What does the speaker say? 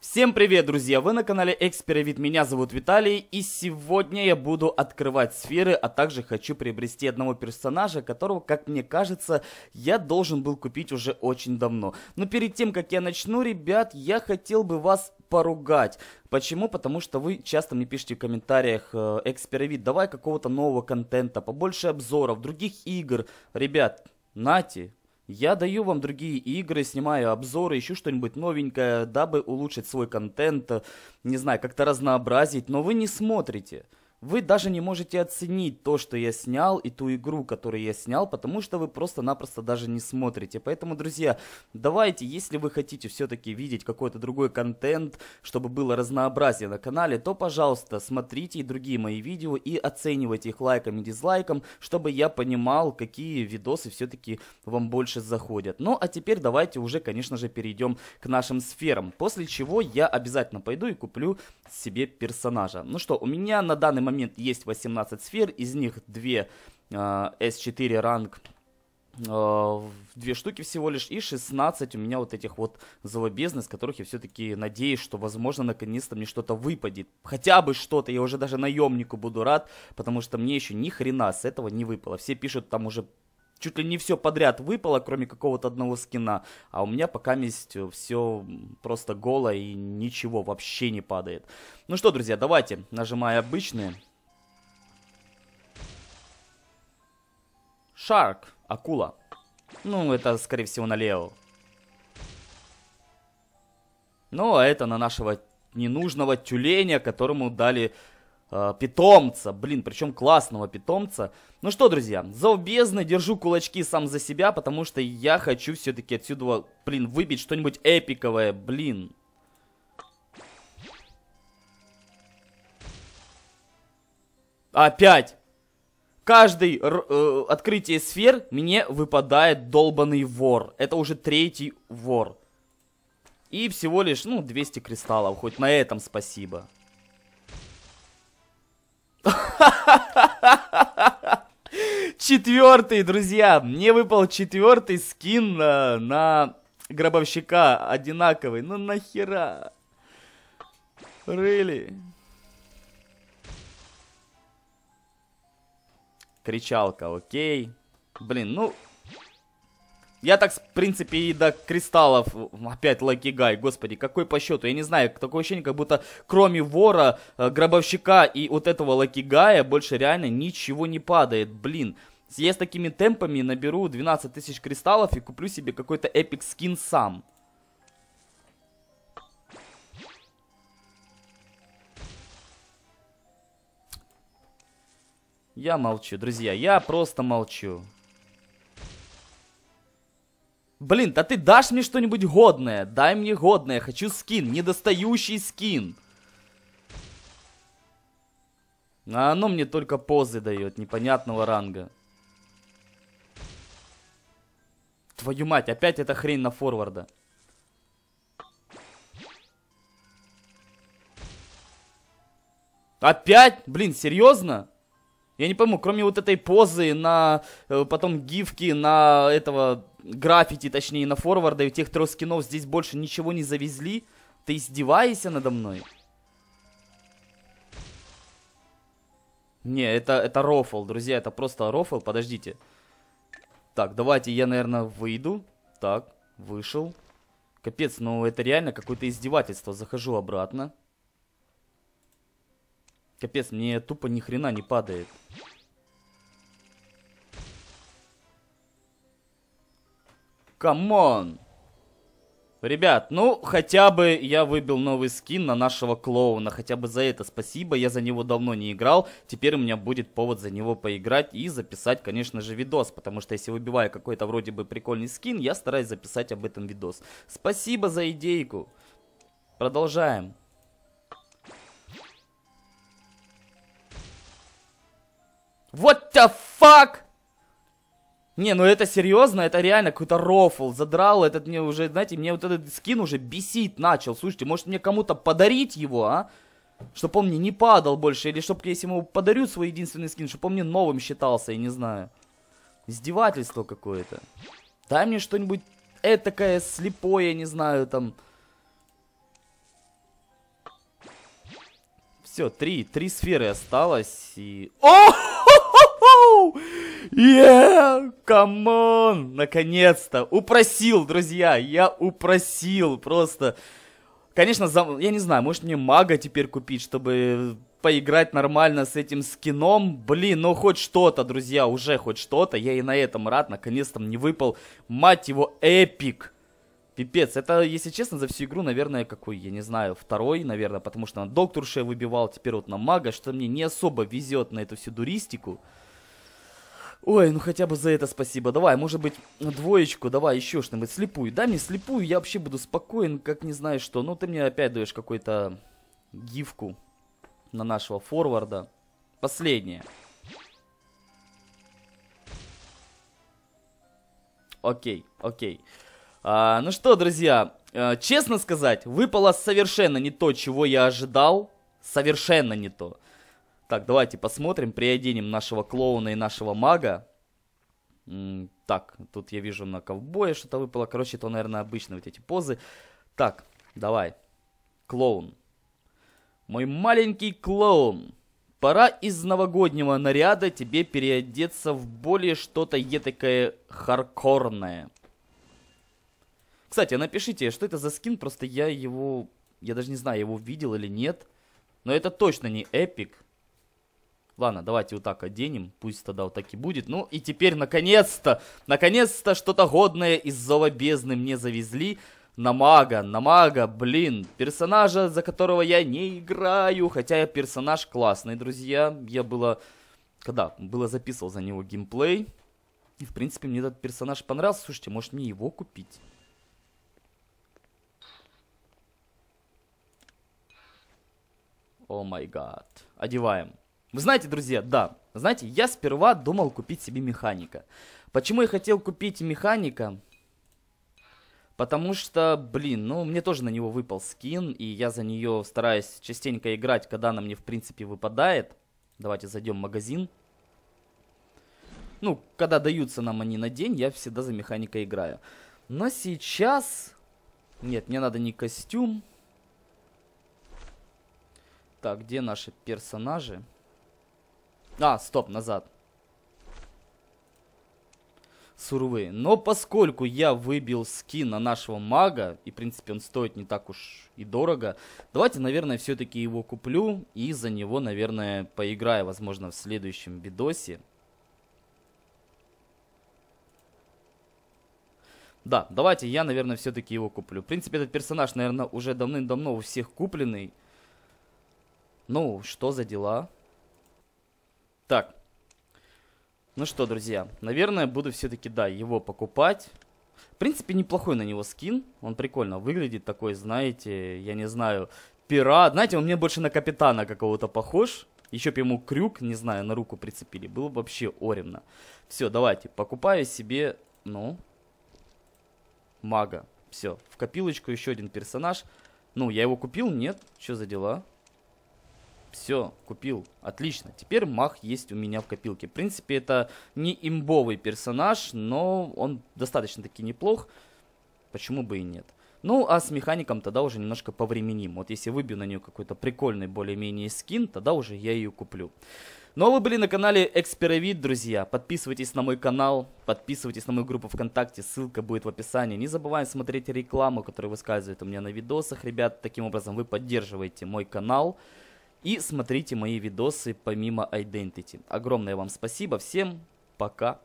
Всем привет, друзья! Вы на канале Эксперовид, меня зовут Виталий, и сегодня я буду открывать сферы, а также хочу приобрести одного персонажа, которого, как мне кажется, я должен был купить уже очень давно. Но перед тем, как я начну, ребят, я хотел бы вас поругать. Почему? Потому что вы часто мне пишете в комментариях, э, Эксперовид, давай какого-то нового контента, побольше обзоров, других игр. Ребят, нате, я даю вам другие игры, снимаю обзоры, ищу что-нибудь новенькое, дабы улучшить свой контент, не знаю, как-то разнообразить, но вы не смотрите. Вы даже не можете оценить то, что я снял, и ту игру, которую я снял, потому что вы просто-напросто даже не смотрите. Поэтому, друзья, давайте, если вы хотите все-таки видеть какой-то другой контент, чтобы было разнообразие на канале, то, пожалуйста, смотрите и другие мои видео и оценивайте их лайком и дизлайком, чтобы я понимал, какие видосы все-таки вам больше заходят. Ну, а теперь давайте уже, конечно же, перейдем к нашим сферам. После чего я обязательно пойду и куплю себе персонажа. Ну что, у меня на данный момент есть 18 сфер, из них 2 э, S4 ранг э, две штуки всего лишь, и 16 у меня вот этих вот злобезны, с которых я все-таки надеюсь, что, возможно, наконец-то мне что-то выпадет. Хотя бы что-то, я уже даже наемнику буду рад, потому что мне еще ни хрена с этого не выпало. Все пишут там уже чуть ли не все подряд выпало, кроме какого-то одного скина. А у меня пока есть все просто голо и ничего вообще не падает. Ну что, друзья, давайте, нажимая обычные. Шарк, акула. Ну, это, скорее всего, на Лео. Ну, а это на нашего ненужного тюленя, которому дали э, питомца. Блин, причем классного питомца. Ну что, друзья, за бездны держу кулачки сам за себя, потому что я хочу все-таки отсюда, блин, выбить что-нибудь эпиковое, блин. Опять! Каждый э, открытие сфер мне выпадает долбанный вор. Это уже третий вор. И всего лишь, ну, 200 кристаллов. Хоть на этом спасибо. Четвертый, друзья. Мне выпал четвертый скин на, на гробовщика одинаковый. Ну нахера? Really? Кричалка, окей. Блин, ну, я так, в принципе, и до кристаллов... Опять Лаки Гай, господи, какой по счету? Я не знаю, такое ощущение, как будто кроме вора, э, гробовщика и вот этого Лаки Гая больше реально ничего не падает. Блин, я с такими темпами наберу 12 тысяч кристаллов и куплю себе какой-то эпик скин сам. Я молчу, друзья, я просто молчу. Блин, да ты дашь мне что-нибудь годное? Дай мне годное, хочу скин, недостающий скин. А оно мне только позы дает, непонятного ранга. Твою мать, опять эта хрень на форварда. Опять? Блин, серьезно? Я не пойму, кроме вот этой позы на э, потом гифки на этого граффити, точнее на форварда и тех трех скинов здесь больше ничего не завезли. Ты издеваешься надо мной? Не, это, это рофл, друзья, это просто рофл, подождите. Так, давайте я, наверное, выйду. Так, вышел. Капец, ну это реально какое-то издевательство. Захожу обратно. Капец, мне тупо ни хрена не падает. Come on! Ребят, ну, хотя бы я выбил новый скин на нашего клоуна. Хотя бы за это спасибо. Я за него давно не играл. Теперь у меня будет повод за него поиграть и записать, конечно же, видос. Потому что если выбиваю какой-то вроде бы прикольный скин, я стараюсь записать об этом видос. Спасибо за идейку. Продолжаем. What the fuck? Не, ну это серьезно, это реально какой-то рофл, задрал этот мне уже, знаете, мне вот этот скин уже бесить начал. Слушайте, может мне кому-то подарить его, а? Чтоб он мне не падал больше, или чтоб если ему подарю свой единственный скин, чтоб он мне новым считался, я не знаю. Издевательство какое-то. Дай мне что-нибудь этакое, слепое, не знаю, там... Все, три, три сферы осталось и... О! Yeah! Come on! Наконец-то! Упросил, друзья! Я упросил просто. Конечно, за... я не знаю, может мне мага теперь купить, чтобы поиграть нормально с этим скином. Блин, ну хоть что-то, друзья, уже хоть что-то. Я и на этом рад, наконец-то мне выпал, мать его, эпик. Пипец, это, если честно, за всю игру, наверное, какой, я не знаю, второй, наверное, потому что на докторше я выбивал, теперь вот на мага, что мне не особо везет на эту всю дуристику. Ой, ну хотя бы за это спасибо. Давай, может быть, двоечку, давай еще что-нибудь. Слепую. Дай мне слепую, я вообще буду спокоен, как не знаю что. Ну, ты мне опять даешь какой-то гифку на нашего форварда. Последнее. Окей, окей. А, ну что, друзья, а, честно сказать, выпало совершенно не то, чего я ожидал. Совершенно не то. Так, давайте посмотрим, приоденем нашего клоуна и нашего мага. Так, тут я вижу на ковбоя что-то выпало. Короче, это, наверное, обычные вот эти позы. Так, давай. Клоун. Мой маленький клоун. Пора из новогоднего наряда тебе переодеться в более что-то етакое хардкорное. Кстати, напишите, что это за скин, просто я его... Я даже не знаю, его видел или нет. Но это точно не эпик. Ладно, давайте вот так оденем, пусть тогда вот так и будет. Ну и теперь, наконец-то, наконец-то что-то годное из Зова Бездны мне завезли. На мага, на мага, блин, персонажа, за которого я не играю. Хотя я персонаж классный, друзья. Я было, когда было записывал за него геймплей. И, в принципе, мне этот персонаж понравился. Слушайте, может мне его купить? О май гад. Одеваем. Вы знаете, друзья, да, знаете, я сперва думал купить себе механика. Почему я хотел купить механика? Потому что, блин, ну, мне тоже на него выпал скин, и я за нее стараюсь частенько играть, когда она мне, в принципе, выпадает. Давайте зайдем в магазин. Ну, когда даются нам они на день, я всегда за механика играю. Но сейчас... Нет, мне надо не костюм. Так, где наши персонажи? А, стоп, назад. Сурвы. Но поскольку я выбил скин на нашего мага, и в принципе он стоит не так уж и дорого, давайте, наверное, все-таки его куплю и за него, наверное, поиграю, возможно, в следующем видосе. Да, давайте я, наверное, все-таки его куплю. В принципе, этот персонаж, наверное, уже давным-давно у всех купленный. Ну, что за дела? Так. Ну что, друзья, наверное, буду все-таки, да, его покупать. В принципе, неплохой на него скин. Он прикольно выглядит такой, знаете, я не знаю, пират. Знаете, он мне больше на капитана какого-то похож. Еще бы ему крюк, не знаю, на руку прицепили. Было бы вообще оремно. Все, давайте, покупаю себе, ну, мага. Все, в копилочку еще один персонаж. Ну, я его купил? Нет? Что за дела? Все, купил. Отлично. Теперь мах есть у меня в копилке. В принципе, это не имбовый персонаж, но он достаточно таки неплох. Почему бы и нет. Ну, а с механиком тогда уже немножко повременим. Вот если выбью на нее какой-то прикольный более-менее скин, тогда уже я ее куплю. Ну а вы были на канале Эксперовид, друзья. Подписывайтесь на мой канал, подписывайтесь на мою группу ВКонтакте, ссылка будет в описании. Не забываем смотреть рекламу, которая выскальзывает у меня на видосах, ребят. Таким образом вы поддерживаете мой канал. И смотрите мои видосы помимо Identity. Огромное вам спасибо. Всем пока.